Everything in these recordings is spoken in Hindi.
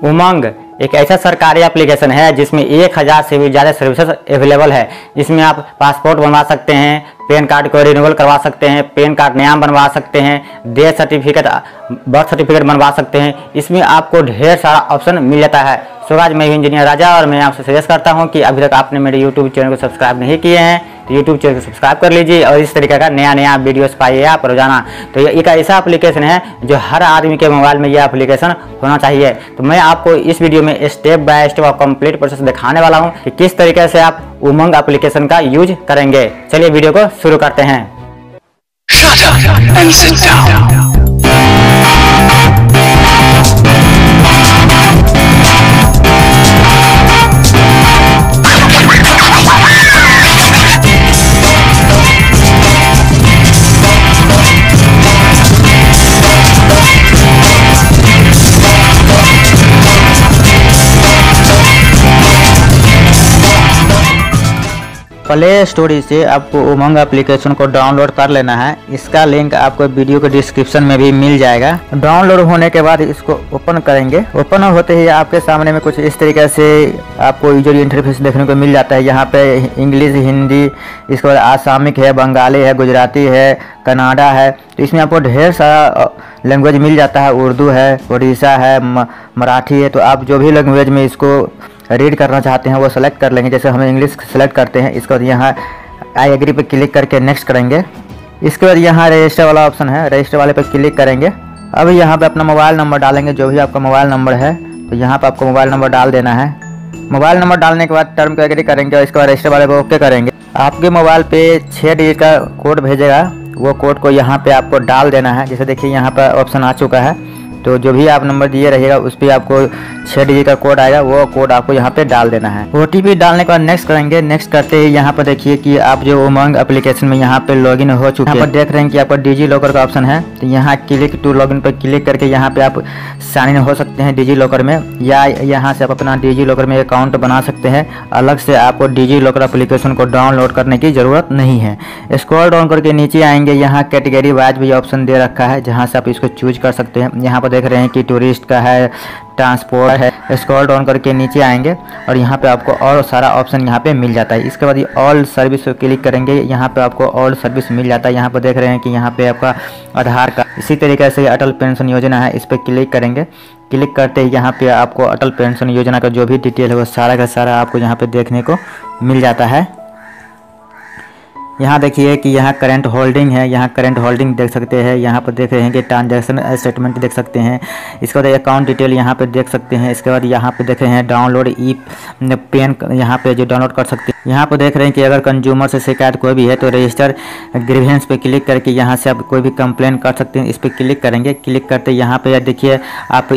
उमंग, एक ऐसा सरकारी एप्लीकेशन है जिसमें एक हज़ार से भी ज़्यादा सर्विसेज़ अवेलेबल है। जिसमें आप पासपोर्ट बनवा सकते हैं पैन कार्ड को रिन्यूअल करवा सकते हैं पैन कार्ड नया बनवा सकते हैं डेथ सर्टिफिकेट बर्थ सर्टिफिकेट बनवा सकते हैं। इसमें आपको ढेर सारा ऑप्शन मिल जाता है। सो आज मैं इंजीनियर राजा और मैं आपसे सजेस्ट करता हूँ कि अभी तक आपने मेरे यूट्यूब चैनल को सब्सक्राइब नहीं किए हैं। तो यूट्यूब चैनल को सब्सक्राइब कर लीजिए और इस तरीके का नया नया वीडियोस पाइए आप रोज़ाना। तो ये एक ऐसा एप्लीकेशन है जो हर आदमी के मोबाइल में ये एप्लीकेशन होना चाहिए। तो मैं आपको इस वीडियो में स्टेप बाय स्टेप और कंप्लीट प्रोसेस दिखाने वाला हूँ कि किस तरीके से आप उमंग एप्लीकेशन का यूज़ करेंगे। चलिए वीडियो को शुरू करते हैं। प्ले स्टोरी से आपको उमंग एप्लीकेशन को डाउनलोड कर लेना है। इसका लिंक आपको वीडियो के डिस्क्रिप्शन में भी मिल जाएगा। डाउनलोड होने के बाद इसको ओपन करेंगे। ओपन होते ही आपके सामने में कुछ इस तरीके से आपको यूज़र इंटरफेस देखने को मिल जाता है। यहाँ पे इंग्लिश हिंदी इसके बाद आसामिक है बंगाली है गुजराती है कनाडा है। तो इसमें आपको ढेर सारा लैंग्वेज मिल जाता है। उर्दू है उड़ीसा है मराठी है। तो आप जो भी लैंग्वेज में इसको रीड करना चाहते हैं, वो सेलेक्ट कर लेंगे। जैसे हम इंग्लिश सेलेक्ट करते हैं, इसके बाद यहाँ आई एग्री पे क्लिक करके नेक्स्ट करेंगे। इसके बाद यहाँ रजिस्टर वाला ऑप्शन है रजिस्टर वाले पे क्लिक करेंगे। अब यहाँ पे अपना मोबाइल नंबर डालेंगे, जो भी आपका मोबाइल नंबर है तो यहाँ पे आपको मोबाइल नंबर डाल देना है। मोबाइल नंबर डालने के बाद टर्म को एग्री करेंगे और इसके बाद रजिस्टर वाले पे ओके करेंगे। आपके मोबाइल पे छः डिजिट का कोड भेजेगा, वो कोड को यहाँ पे आपको डाल देना है। जैसे देखिए, यहाँ पर ऑप्शन आ चुका है। तो जो भी आप नंबर दिए रहेगा उस पर आपको छः डिजिट का कोड आएगा, वो कोड आपको यहाँ पे डाल देना है। ओ डालने के बाद नेक्स्ट करेंगे नेक्स्ट करते ही यहाँ पर देखिए कि आप जो उमंग एप्लीकेशन में यहाँ पे लॉगिन हो चुके हैं। यहाँ पर देख रहे हैं कि आपका डिजी लॉकर का ऑप्शन है। तो यहाँ क्लिक टू लॉगिन पर क्लिक करके यहाँ पे आप साइन इन हो सकते हैं डिजी लॉकर में, या यहाँ से आप अपना डिजी लॉकर में अकाउंट बना सकते हैं। अलग से आपको डिजी लॉकर एप्लीकेशन को डाउनलोड करने की ज़रूरत नहीं है। स्क्रॉल डाउन करके नीचे आएँगे, यहाँ कैटेगरी वाइज भी ऑप्शन दे रखा है, जहाँ से आप इसको चूज़ कर सकते हैं। यहाँ पर देख रहे हैं कि टूरिस्ट का है ट्रांसपोर्ट है स्क्रॉल डाउन करके नीचे आएँगे और यहाँ पे आपको और सारा ऑप्शन यहाँ पे मिल जाता है। इसके बाद ये ऑल सर्विस क्लिक करेंगे, यहाँ पे आपको ऑल सर्विस मिल जाता है। यहाँ पर देख रहे हैं कि यहाँ पे आपका आधार कार्ड। इसी तरीके से अटल पेंशन योजना है, इस पर क्लिक करेंगे। क्लिक करते ही यहाँ पे आपको अटल पेंशन योजना का जो भी डिटेल है, वो सारा का सारा आपको यहाँ पे देखने को मिल जाता है। यहाँ देखिए कि यहाँ करंट होल्डिंग है, यहाँ करंट होल्डिंग देख सकते हैं, यहाँ पर देख रहे हैं कि ट्रांजैक्शन स्टेटमेंट देख सकते हैं। इसके बाद अकाउंट डिटेल यहाँ पे देख सकते हैं, इसके बाद यहाँ पे देख रहे हैं डाउनलोड ई पेन यहाँ पे जो डाउनलोड कर सकते हैं। यहाँ पर देख रहे हैं कि अगर कंज्यूमर से शिकायत कोई भी है तो रजिस्टर ग्रीवेंस पे क्लिक करके यहाँ से आप कोई भी कंप्लेन कर सकते हैं, इस पर क्लिक करेंगे। क्लिक करते यहाँ पर देखिए आप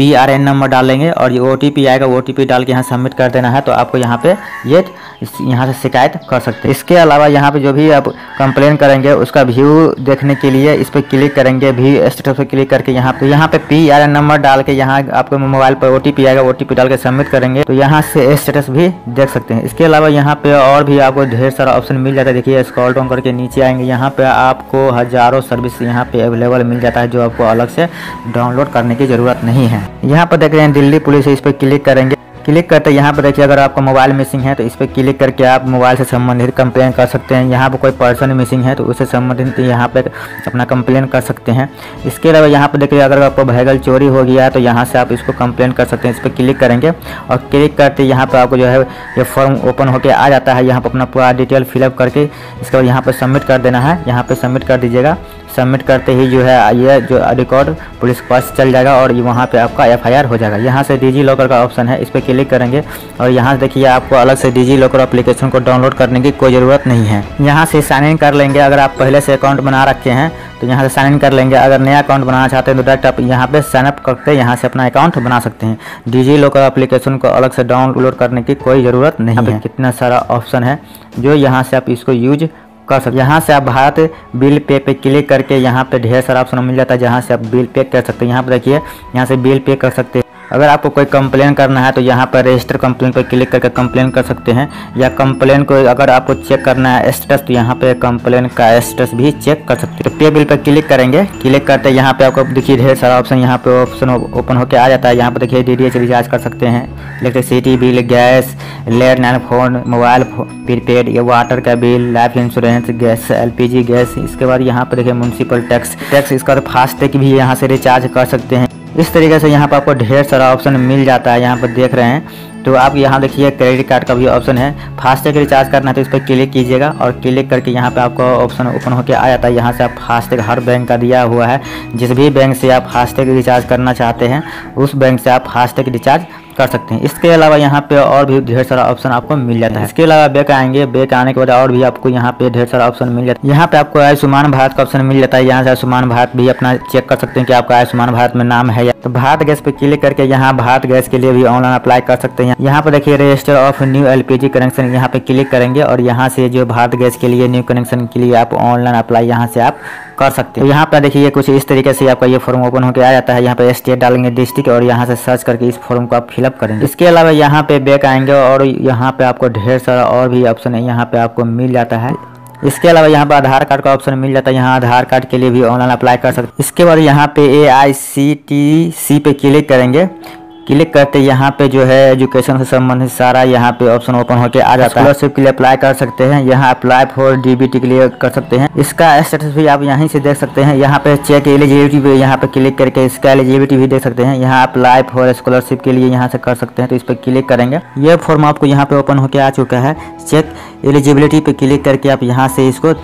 पी आर एन नंबर डालेंगे और ये ओ टी पी आएगा ओ टी पी डाल के यहाँ सबमिट कर देना है तो आपको यहाँ पे ये यहाँ से शिकायत कर सकते हैं। इसके अलावा यहाँ पे जो भी आप कंप्लेन करेंगे, उसका व्यू देखने के लिए इस पर क्लिक करेंगे व्यू स्टेटस पर क्लिक करके यहाँ पे यहाँ पे पी आर एन नंबर डाल के यहाँ आपको मोबाइल पर ओ टी पी आएगा ओ टी पी डाल के सबमिट करेंगे तो यहाँ से स्टेटस भी देख सकते हैं। इसके अलावा यहाँ पे और भी आपको ढेर सारा ऑप्शन मिल जाता है। देखिए स्क्रॉल डाउन करके नीचे आएँगे, यहाँ पे आपको हज़ारों सर्विस यहाँ पे अवेलेबल मिल जाता है, जो आपको अलग से डाउनलोड करने की ज़रूरत नहीं है। यहाँ पर देख रहे हैं, दिल्ली पुलिस इस पर क्लिक करेंगे। क्लिक करते यहाँ पर देखिए, अगर आपका मोबाइल मिसिंग है तो इस पर क्लिक करके आप मोबाइल से संबंधित कंप्लेन कर सकते हैं। यहाँ पर कोई पर्सन मिसिंग है तो उससे संबंधित यहाँ पर अपना कंप्लेन कर सकते हैं। इसके अलावा यहाँ पर देखिए, अगर आपको भैगल चोरी हो गया है तो यहाँ से आप इसको कंप्लेन कर सकते हैं। इस पर क्लिक करेंगे और क्लिक करते यहाँ पर आपको जो है, ये फॉर्म ओपन होकर आ जाता है। यहाँ पर अपना पूरा डिटेल फिलअप करके इसके बाद यहाँ पर सबमिट कर देना है। यहाँ पर सबमिट कर दीजिएगा। सबमिट करते ही जो है ये जो रिकॉर्ड पुलिस के पास चल जाएगा और वहाँ पे आपका एफआईआर हो जाएगा। यहाँ से डिजी लॉकर का ऑप्शन है इस पर क्लिक करेंगे और यहाँ से देखिए आपको अलग से डिजी लॉकर एप्लीकेशन को डाउनलोड करने की कोई ज़रूरत नहीं है। यहाँ से साइन इन कर लेंगे अगर आप पहले से अकाउंट बना रखे हैं तो यहाँ से साइन इन कर लेंगे। अगर नया अकाउंट बनाना चाहते हैं तो डायरेक्ट आप यहाँ पे साइन अप करके यहाँ से अपना अकाउंट बना सकते हैं। डिजी लॉकर एप्लीकेशन को अलग से डाउनलोड करने की कोई ज़रूरत नहीं है। कितना सारा ऑप्शन है जो यहाँ से आप इसको यूज़ कर सकते यहाँ से आप भारत बिल पे पे क्लिक करके यहाँ पे ढेर सारा ऑप्शन मिल जाता है। जहाँ से आप बिल पे कर सकते हैं। यहाँ पे देखिए, यहाँ से बिल पे कर सकते हैं। अगर आपको कोई कंप्लेन करना है तो यहाँ पर रजिस्टर कंप्लेन पर क्लिक करके कंप्लेन कर सकते हैं। या कंप्लेन को अगर आपको चेक करना है स्टेटस तो यहाँ पे कंप्लेन का स्टेटस भी चेक कर सकते हैं। तो पे बिल पर क्लिक करेंगे। क्लिक करते हैं यहाँ पे आपको देखिए ढेर सारा ऑप्शन यहाँ पे ऑप्शन ओपन होकर आ जाता है। यहाँ पर देखिए डी रिचार्ज कर सकते हैं। Electricity bill gas landline phone mobile prepaid या वाटर का bill life insurance gas LPG gas इसके बाद यहाँ पर देखिए म्यूनसिपल टैक्स टैक्स इसका फास्टैग भी यहाँ से रिचार्ज कर सकते हैं। इस तरीके से यहाँ पर आपको ढेर सारा ऑप्शन मिल जाता है, यहाँ पर देख रहे हैं। तो आप यहाँ देखिए क्रेडिट कार्ड का भी ऑप्शन है। फास्टैग रिचार्ज करना है तो इस पर क्लिक कीजिएगा और क्लिक करके यहाँ पे आपको ऑप्शन ओपन होकर आ जाता है। यहाँ से आप फास्टैग हर बैंक का दिया हुआ है। जिस भी बैंक से आप फास्टैग रिचार्ज करना चाहते हैं, उस बैंक से आप फास्टैग रिचार्ज कर सकते हैं। इसके अलावा यहाँ पे और भी ढेर सारा ऑप्शन आपको मिल जाता है। इसके अलावा बैक आएँगे बैक आने के बाद और भी आपको यहाँ पे ढेर सारा ऑप्शन मिल जाता है। यहाँ पे आपको आयुष्मान भारत का ऑप्शन मिल जाता है। यहाँ से आयुष्मान भारत भी अपना चेक कर सकते हैं कि आपका आयुष्मान भारत में नाम है तो भारत गैस पे क्लिक करके यहाँ भारत गैस के लिए भी ऑनलाइन अप्लाई कर सकते हैं। यहाँ पे देखिए register of new LPG connection यहाँ पे क्लिक करेंगे और यहाँ से जो भारत गैस के लिए न्यू कनेक्शन के लिए आप ऑनलाइन अप्लाई यहाँ से आप कर सकते हैं। तो यहाँ पे देखिए कुछ इस तरीके से आपका ये फॉर्म ओपन होकर आ जाता है। यहाँ पे स्टेट डालेंगे डिस्ट्रिक्ट और यहाँ से सर्च करके इस फॉर्म को आप फिलअप करेंगे। इसके अलावा यहाँ पे बैक आएँगे और यहाँ पे आपको ढेर सारा और भी ऑप्शन है यहाँ पे आपको मिल जाता है। इसके अलावा यहाँ पर आधार कार्ड का ऑप्शन मिल जाता है। यहाँ आधार कार्ड के लिए भी ऑनलाइन अप्लाई कर सकते इसके बाद यहाँ पे ए आई सी टी सी पे क्लिक करेंगे। क्लिक करते यहाँ पे जो है एजुकेशन से संबंधित सारा यहाँ पे ऑप्शन ओपन होकर आ जाता है। स्कॉलरशिप के लिए अप्लाई कर सकते हैं। यहाँ अप्लाई फॉर डीबीटी के लिए कर सकते हैं। इसका स्टेटस भी आप यहीं से देख सकते हैं। यहाँ पे चेक एलिजिबिलिटी भी यहाँ पे क्लिक करके इसका एलिजिबिलिटी भी देख सकते हैं। यहाँ अप्लाई फॉर स्कॉलरशिप के लिए यहाँ से कर सकते हैं। तो इस पर क्लिक करेंगे। ये फॉर्म आपको यहाँ पे ओपन होकर आ चुका है। चेक एलिजिबिलिटी पे क्लिक करके आप यहाँ से इसको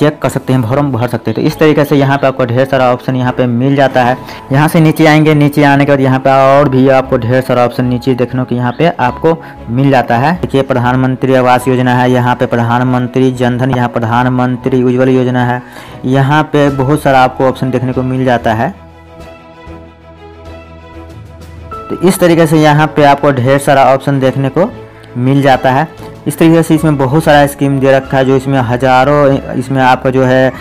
चेक कर सकते हैं फॉर्म भर सकते हैं। तो इस तरीके से यहाँ पे आपको ढेर सारा ऑप्शन यहाँ पे मिल जाता है। यहाँ से नीचे आएँगे, नीचे आने के बाद यहाँ पे और भी आपको ढेर सारा ऑप्शन नीचे देखने को यहाँ पे आपको मिल जाता है। देखिए, प्रधानमंत्री आवास योजना है, यहाँ पे प्रधानमंत्री जनधन यहाँ प्रधानमंत्री उज्ज्वल योजना है। यहाँ पे बहुत सारा आपको ऑप्शन देखने को मिल जाता है। तो इस तरीके से यहाँ पे आपको ढेर सारा ऑप्शन देखने को मिल जाता है। इस तरीके से इसमें बहुत सारा स्कीम दे रखा है, जो इसमें हज़ारों, इसमें आपका जो है,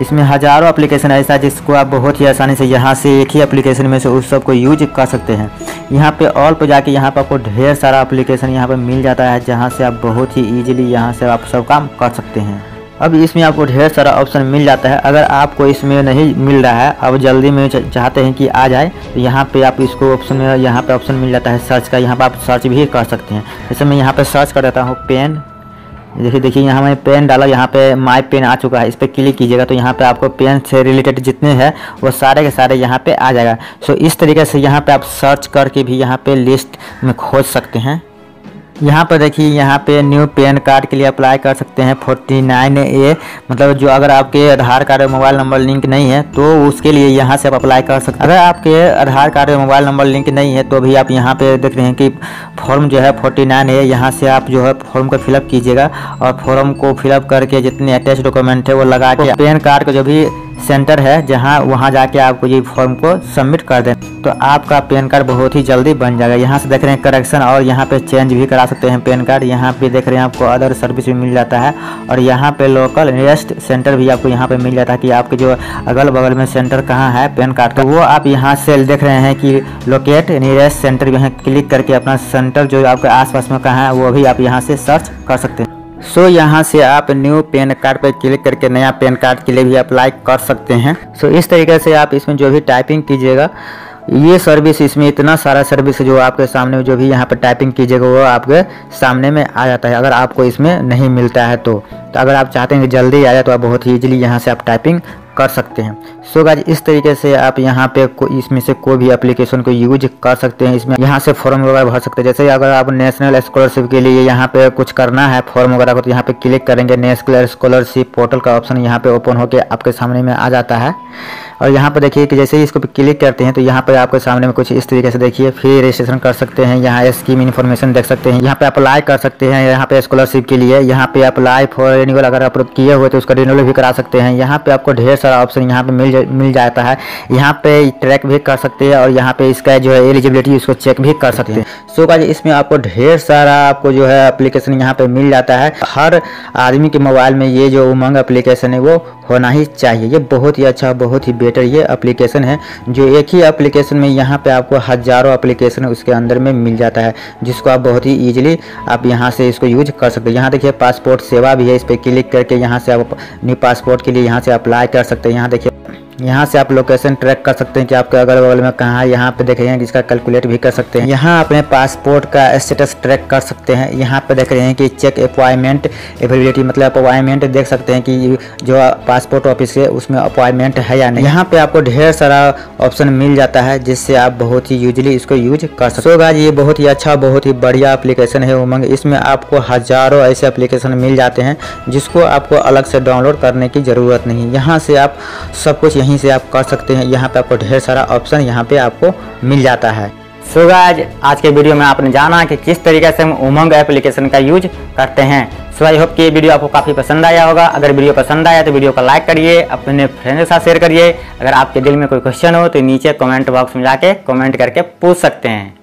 इसमें हज़ारों एप्लीकेशन ऐसा जिसको आप बहुत ही आसानी से यहाँ से एक ही एप्लीकेशन में से उस सबको यूज़ कर सकते हैं। यहाँ पे ऑल पर जाके यहाँ पर आपको ढेर सारा एप्लीकेशन यहाँ पर मिल जाता है, जहाँ से आप बहुत ही इजीली यहाँ से आप सब काम कर सकते हैं। अब इसमें आपको ढेर सारा ऑप्शन मिल जाता है। अगर आपको इसमें नहीं मिल रहा है अब जल्दी में चाहते हैं कि आ जाए तो यहाँ पे आप इसको ऑप्शन में यहाँ पे ऑप्शन मिल जाता है सर्च का। यहाँ पे आप सर्च भी कर सकते हैं। जैसे मैं यहाँ पे सर्च कर देता हूँ पेन देखिए देखिए, यहाँ मैं पेन डाला, यहाँ पे माई पेन आ चुका है। इस पर क्लिक कीजिएगा तो यहाँ पे आपको पेन से रिलेटेड जितने हैं, वो सारे के सारे यहाँ पे आ जाएगा। सो इस तरीके से यहाँ पे आप सर्च करके भी यहाँ पे लिस्ट में खोज सकते हैं। यहाँ पर देखिए यहाँ पे न्यू पैन कार्ड के लिए अप्लाई कर सकते हैं फोर्टी नाइन ए मतलब जो अगर आपके आधार कार्ड और मोबाइल नंबर लिंक नहीं है तो उसके लिए यहाँ से आप अप्लाई कर सकते हैं। अगर आपके आधार कार्ड और मोबाइल नंबर लिंक नहीं है तो भी आप यहाँ पे देख रहे हैं कि फॉर्म जो है फोर्टी नाइन ए यहाँ से आप जो है फॉर्म को फिलअप कीजिएगा और फॉर्म को फिलअप करके जितने अटैच डॉक्यूमेंट है वो लगा के पैन कार्ड का जो भी सेंटर है, जहाँ वहाँ जाके आपको ये फॉर्म को सबमिट कर दें। तो आपका पैन कार्ड बहुत ही जल्दी बन जाएगा। यहाँ से देख रहे हैं करेक्शन और यहाँ पे चेंज भी करा सकते हैं पैन कार्ड यहाँ पे देख रहे हैं आपको अदर सर्विस भी मिल जाता है और यहाँ पे लोकल नियरेस्ट सेंटर भी आपको यहाँ पे मिल जाता है कि आपके जो अगल बगल में सेंटर कहाँ है पैन कार्ड का तो वो आप यहाँ से देख रहे हैं कि लोकेट नियरेस्ट सेंटर यहाँ क्लिक करके अपना सेंटर जो आपके आसपास में कहाँ है, वो भी आप यहाँ से सर्च कर सकते हैं। सो so, यहाँ से आप न्यू पैन कार्ड पर क्लिक करके नया पैन कार्ड के लिए भी अप्लाई कर सकते हैं। सो so, इस तरीके से आप इसमें जो भी टाइपिंग कीजिएगा ये सर्विस इसमें इतना सारा सर्विस जो आपके सामने जो भी यहाँ पर टाइपिंग कीजिएगा वो आपके सामने में आ जाता है अगर आपको इसमें नहीं मिलता है तो, तो अगर आप चाहते हैं कि जल्दी आ जाए तो आप बहुत ही ईजिली यहाँ से आप टाइपिंग कर सकते हैं। सो so गाज इस तरीके से आप यहाँ पे इसमें से कोई भी एप्लीकेशन को यूज़ कर सकते हैं। इसमें यहाँ से फॉर्म वगैरह भर सकते हैं। जैसे अगर आप नेशनल स्कॉलरशिप के लिए यहाँ पे कुछ करना है फॉर्म वगैरह को तो यहाँ पे क्लिक करेंगे। नेशनल स्कॉलरशिप पोर्टल का ऑप्शन यहाँ पे ओपन होकर आपके सामने में आ जाता है। और यहाँ पर देखिए कि जैसे ही इसको क्लिक करते हैं तो यहाँ पर आपके सामने में कुछ इस तरीके से देखिए फिर रजिस्ट्रेशन कर सकते हैं। यहाँ स्कीम इन्फॉर्मेशन देख सकते हैं। यहाँ पे अप्लाई कर सकते हैं यहाँ पे स्कॉलरशिप के लिए। यहाँ पे अप्लाई फॉर रिन्यूअल अगर आप किए हुए तो उसका रिन्यूअल भी करा सकते हैं। यहाँ पे आपको ढेर सारा ऑप्शन यहाँ पे मिल मिल जाता है। यहाँ पे ट्रैक भी कर सकते हैं और यहाँ पे इसका जो है एलिजिबिलिटी उसको चेक भी कर सकते हैं। सो so, इसमें आपको ढेर सारा आपको जो है अप्लीकेशन यहाँ पे मिल जाता है। हर आदमी के मोबाइल में ये जो उमंग अप्लीकेशन है वो होना ही चाहिए। ये बहुत ही अच्छा बहुत ही बेटर ये एप्लीकेशन है, जो एक ही एप्लीकेशन में यहाँ पे आपको हज़ारों एप्लीकेशन उसके अंदर में मिल जाता है, जिसको आप बहुत ही ईजिली आप यहाँ से इसको यूज़ कर सकते हैं। यहाँ देखिए पासपोर्ट सेवा भी है, इस पर क्लिक करके यहाँ से आप अपनी पासपोर्ट के लिए यहाँ से अप्लाई कर सकते हैं। यहाँ देखिए। यहाँ से आप लोकेशन ट्रैक कर सकते हैं कि आपके अगल बगल में कहाँ है यहाँ पे देख रहे हैं जिसका कैलकुलेट भी कर सकते हैं। यहाँ अपने पासपोर्ट का स्टेटस ट्रैक कर सकते हैं। यहाँ पे देख रहे हैं कि चेक अपॉइंटमेंट अवेलेबिलिटी मतलब अपॉइंटमेंट देख सकते हैं कि जो पासपोर्ट ऑफ़िस है, उसमें अपॉइंटमेंट है या नहीं। यहाँ पे आपको ढेर सारा ऑप्शन मिल जाता है, जिससे आप बहुत ही यूजली इसको यूज़ कर सकते हो। ये बहुत ही अच्छा बहुत ही बढ़िया अप्लीकेशन है उमंग। इसमें आपको हज़ारों ऐसे अप्लीकेशन मिल जाते हैं, जिसको आपको अलग से डाउनलोड करने की ज़रूरत नहीं। यहाँ से आप सब कुछ यहीं से आप कर सकते हैं। यहाँ पे आपको ढेर सारा ऑप्शन यहाँ पे आपको मिल जाता है। सो so गाइज़ आज के वीडियो में आपने जाना कि किस तरीके से हम उमंग एप्लीकेशन का यूज़ करते हैं। सो आई होप कि ये वीडियो आपको काफ़ी पसंद आया होगा। अगर वीडियो पसंद आया तो वीडियो को लाइक करिए, अपने फ्रेंड के साथ शेयर करिए। अगर आपके दिल में कोई क्वेश्चन हो तो नीचे कमेंट बॉक्स में जाके कमेंट करके पूछ सकते हैं।